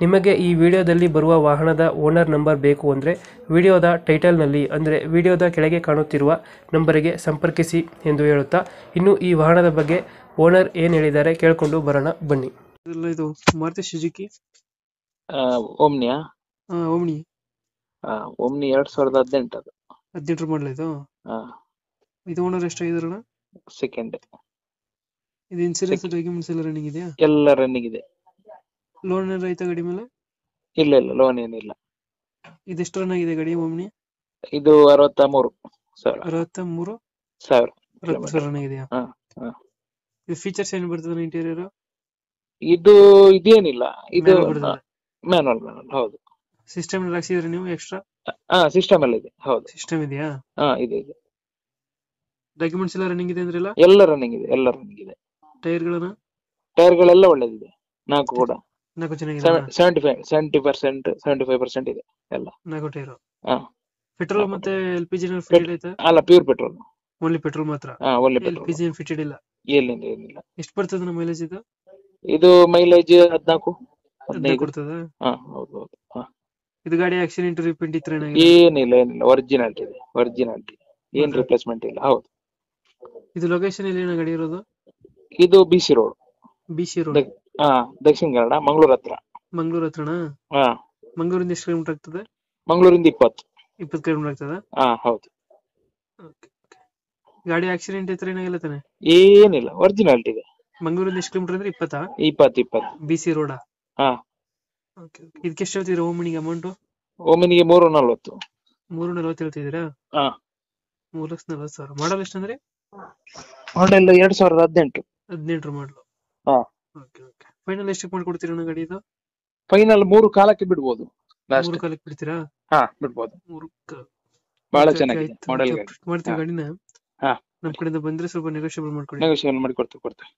ನಿಮಗೆ ಈ ವಿಡಿಯೋದಲ್ಲಿ ಬರುವ ವಾಹನದ ಓನರ್ ನಂಬರ್ ಬೇಕು ಅಂದರೆ ವಿಡಿಯೋದ ಟೈಟಲ್ನಲ್ಲಿ ಅಂದರೆ ವಿಡಿಯೋದ ಕೆಳಗೆ ಕಾಣುತ್ತಿರುವ ನಂಬರಿಗೆ ಸಂಪರ್ಕಿಸಿ ಎಂದು ಹೇಳುತ್ತಾ ಇನ್ನು ಈ ವಾಹನದ ಬಗ್ಗೆ ಓನರ್ ಏನು ಹೇಳಿದ್ದಾರೆ ಕೇಳಿಕೊಂಡು ಬರೋಣ ಬನ್ನಿ. ಇದು ಮಾರುತಿ ಸುಜುಕಿ? ಆ, ಓಮ್ನಿಯಾ? ಓಮ್ನಿ. ಆ, ಓಮ್ನಿ ಎರಡ್ ಸಾವಿರದ ಹದಿನೆಂಟು ಅದು. ಹದಿನೆಂಟು ಮಾಡಲ ಇದು? ಇದು ಓನರ್ ಎಷ್ಟಾಗಿದಾರಣ ಸೆಕೆಂಡ್ ಇದು ಇನ್ಸೂರೆನ್ಸ್ ಡಾಕ್ಯುಮೆಂಟ್ಸ್ ಎಲ್ಲ ರನ್ನಿಂಗ್ ಇದೆಯಾ? ಎಲ್ಲ ರನ್ನಿಂಗ್ ಇದೆ. ಲೋನ್ ರೈತ ಗಾಡಿ ಮೇಲೆ? ಇಲ್ಲ ಇಲ್ಲ ಲೋನ್ ಏನಿಲ್ಲ. ಇದೆಷ್ಟು ರನ್ ಆಗಿದೆ ಗಾಡಿ ಒಮ್ಮೆ ಇದು ಅರವತ್ತ ಮೂರು ಸಾವಿರ. ಅರವತ್ತ ಮೂರು ಸಾವಿರ ಅರವತ್ತು ಸಾವಿರ ರನ್ ಆಗಿದೆಯಾ? ಹಾ, ಹಾ. ಇದು ಫೀಚರ್ಸ್ ಏನು ಬರ್ತದೆ ಇಂಟೀರಿಯರ್ ಇದು ಇದೇನಿಲ್ಲ ಇದು ಮ್ಯಾನುವಲ್ ಮ್ಯಾನುವಲ್ ಹೌದು. ಸಿಸ್ಟಮ್ ಹಾಕ್ಸಿದ್ರೆ ನೀವು ಎಕ್ಸ್ಟ್ರಾ ಹಾ ಸಿಸ್ಟಮ್ ಎಲ್ಲ ಇದೆ ಹೌದು. ಸಿಸ್ಟಮ್ ಇದೆಯಾ? ಹಾ ಇದೆ ಇದೆ. ಡಾಕ್ಯುಮೆಂಟ್ಸ್ ಎಲ್ಲ ರನ್ನಿಂಗ್ ಇದೆ ಅಂದ್ರಲ್ಲ ಎಲ್ಲ ರನ್ನಿಂಗ್ ಇದೆ ಎಲ್ಲ ರನ್ನಿಂಗ್ ಇದೆ. ಟೈರ್ಗಳನ್ನ ಟೈರ್ಗಳೆಲ್ಲ ಒಳ್ಳೇದಿದೆ ನಾಲ್ಕು ಕೂಡ. ನಾಲ್ಕು ಚೆನ್ನಾಗಿದೆ seventy five seventy percent seventy five percent ಇದೆ ಎಲ್ಲ. ನಾಲ್ಕು ಟೈರು ಹಾ. ಪೆಟ್ರೋಲ್ ಮತ್ತೆ ಎಲ್ ಪಿ ಜಿ ಫಿಟೆಡ್ ಐತೆ ಅಲ್ಲ ಪ್ಯೂರ್ ಪೆಟ್ರೋಲ್ ಓನ್ಲಿ ಪೆಟ್ರೋಲ್ ಮಾತ್ರ? Only L P G fitted ಇಲ್ಲ. ಏನಿಲ್ಲ ಏನಿಲ್ಲ ಎಷ್ಟು ಬರ್ತದ ನಮ್ಮ ಮೈಲೇಜ್ ಇದು? ಇದು ಮೈಲೇಜ್ ಹದ್ನಾಲ್ಕು ಹದಿನೈದು. ಕೊಡ್ತದ? ಹಾ ಹೌದು ಹೌದು. ಹಾ. ಇದು ಗಾಡಿ ಆಕ್ಸಿಡೆಂಟ್ ರಿಪೇಂಟ್ ಏನಾಗಿದೆ ಏನಿಲ್ಲ ಏನಿಲ್ಲ. ಒರಿಜಿನಾಲಿಟಿ ಇದೆ ಒರಿಜಿನಾಲಿಟಿ ಏನ್ ರಿಪ್ಲೇಸ್ಮೆಂಟ್ ಇಲ್ಲ ಹೌದು. ಇದು ಲೊಕೇಶನ್ ಎಲ್ಲಿ ಗಾಡಿ ಇರೋದು? ಇದು B C road B C road ಹಾ ದಕ್ಷಿಣ ಕನ್ನಡ ಮಂಗಳೂರ್ ಹತ್ರ. ಮಂಗಳೂರ್ ಹತ್ರನಾ? ಹಾ. ಮಂಗಳೂರಿಂದ ಎಷ್ಟು ಕಿಲೋಮೀಟರ್ ಆಗ್ತದೆ? ಮಂಗಳೂರಿಂದ ಇಪ್ಪತ್ತು. ಇಪ್ಪತ್ತು ಕಿಲೋಮೀಟರ್ ಆಗ್ತದ? ಹಾ ಹೌದು. ಗಾಡಿ ಆಕ್ಸಿಡೆಂಟ್ ಐತ್ರ ಏನಾಗಿಲ್ಲ ತಾನೆ? ಏನಿಲ್ಲ ಒರಿಜಿನಾಲಿಟಿ ಇದೆ. ಮಂಗಳೂರಿಂದ ಎಷ್ಟು ಕಿಲೋಮೀಟರ್ ಅಂದ್ರೆ ಇಪ್ಪತ್ತಾ? ಇಪ್ಪತ್ತು ಇಪ್ಪತ್ತು. ಬಿ ಸಿ ರೋಡಾ ಹಾ. ಇದಕ್ಕೆ ಎಷ್ಟು ಹೇಳ್ತೀರಾ ಓಮನಿಗೆ ಅಮೌಂಟ್ ಓಮಿನಿಗೆ ಮೂರು ನಲ್ವತ್ತು. ಮೂರು ನಲ್ವತ್ತು ಹೇಳ್ತಿದ್ದೀರಾ? ಹಾ. ಮೂರು ಲಕ್ಷ ನಲ್ವತ್ತು ಸಾವಿರ. ಮಾಡಲ್ ಎಷ್ಟಂದ್ರೆ? ಮಾಡೆಲ್ ಎರಡ್ ಸಾವಿರದ ಹದಿನೆಂಟು. ಹದಿನೆಂಟರ ಮಾಡಲು ಹಾ. Okay okay. ಫೈನಲ್ ಎಷ್ಟು ಮಾಡ್ಕೊಡ್ತೀರಾ ಅಣ್ಣ ಗಾಡಿ ಇದು? ಫೈನಲ್ ಮೂರು ಕಾಲಕ್ಕೆ ಬಿಡ್ಬೋದು. ಲಾಸ್ಟ್ ಮೂರು ಕಾಲಕ್ಕೆ ಬಿಡ್ತೀರಾ? ಹಾ ಬಿಡ್ಬೋದು. ಮೂರು ಬಹಳ ಚೆನ್ನಾಗಿದೆ. ಮಾಡೆಲ್ ಗಾಡಿ. ಮಾಡ್ತೀವಿ. ಗಾಡಿನ. ಹಾ. ನಮ್ ಕಡೆಯಿಂದ ಬಂದ್ರೆ ಸ್ವಲ್ಪ ನೆಗೋಷಿಯಬಲ್ ಮಾಡ್ಕೊಡಿ. ನೆಗೋಷಿಯಬಲ್ ಮಾಡಿ ಕೊಡ್ತೀವಿ ಕೊಡ್ತೀವಿ.